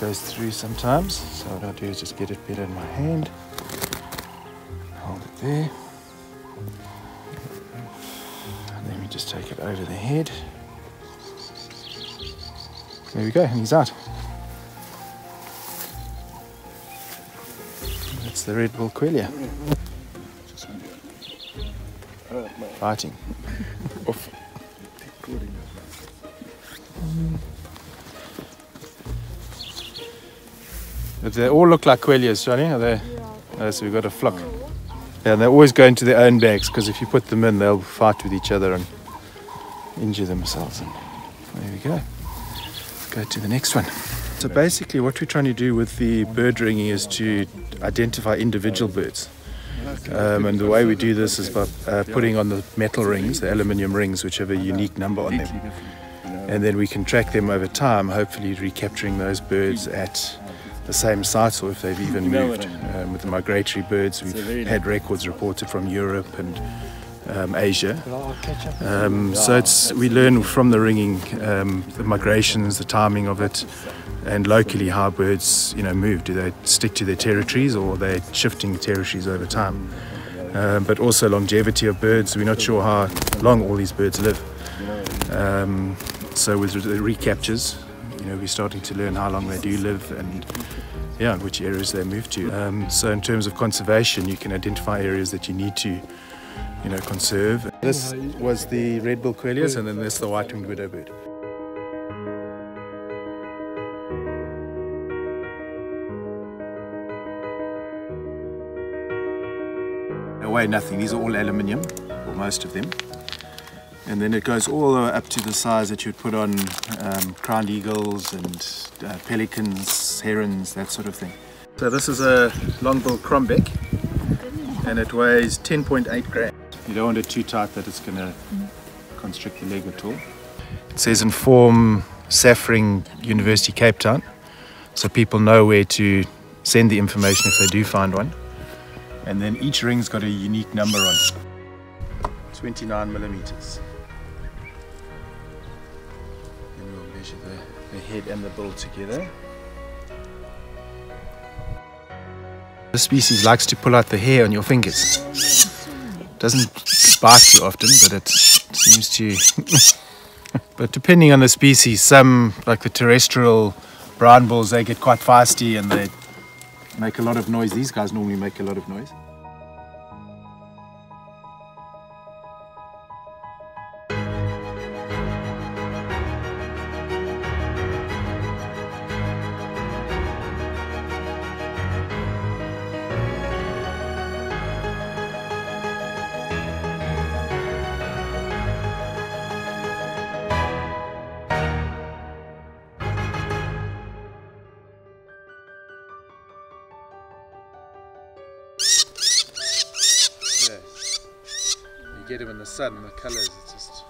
goes through sometimes. So what I'll do is just get it better in my hand. Hold it there. And then we just take it over the head. There we go, and he's out. That's the red bull quelea. Fighting. Off. They all look like queleas, Johnny. Are they? Oh, so we've got a flock. Yeah, and they always go into their own bags because if you put them in, they'll fight with each other and injure themselves. And there we go. Go to the next one. So basically, what we're trying to do with the bird ringing is to identify individual birds. Um, and the way we do this is by uh, putting on the metal rings, the aluminium rings, which have a unique number on them. And then we can track them over time, hopefully recapturing those birds at the same sites or if they've even moved. Um, with the migratory birds, we've had records reported from Europe and um, Asia. Um, so it's we learn from the ringing, um, the migrations, the timing of it, and locally how birds you know move. Do they stick to their territories or are they shifting territories over time? Um, but also longevity of birds. We're not sure how long all these birds live. Um, so with the recaptures, you know, we're starting to learn how long they do live and yeah, which areas they move to. Um, so in terms of conservation, you can identify areas that you need to, you know, conserve. This was the red bill queleas, and then this the white-winged widow bird. They weigh nothing. These are all aluminium, or most of them. And then it goes all the way up to the size that you'd put on um, crowned eagles and uh, pelicans, herons, that sort of thing. So this is a long-bill crombec and it weighs 10.8 grams. You don't want it too tight that it's going to constrict the leg at all. It says inform SAFRING University Cape Town so people know where to send the information if they do find one. And then each ring's got a unique number on it. 29 millimeters. The, head and the bill together. The species likes to pull out the hair on your fingers. Doesn't bite you often, but it seems to. but depending on the species, some, like the terrestrial brownbuls, they get quite feisty and they make a lot of noise. These guys normally make a lot of noise. Get them in the sun, the colours, it's just